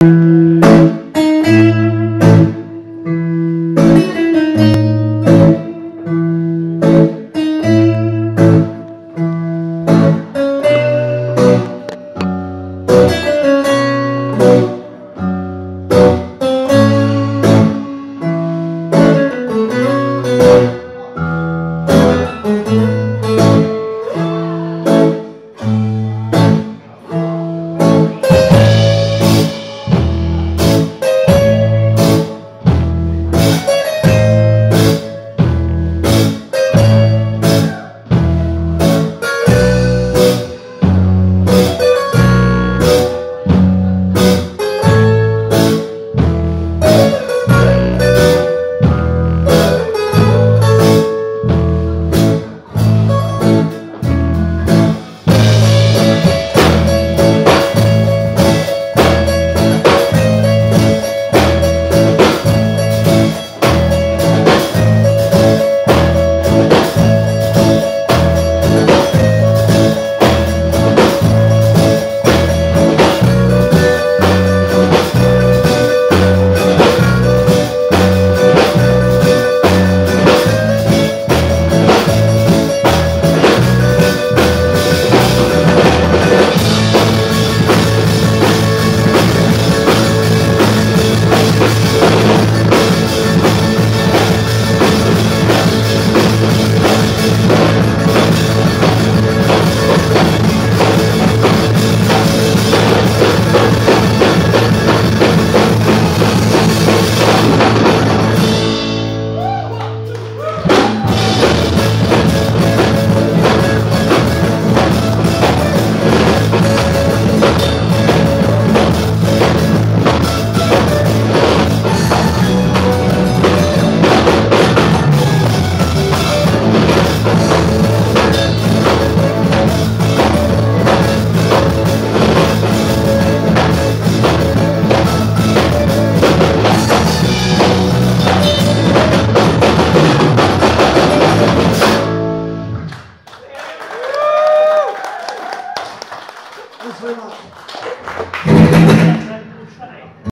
Thank ございま。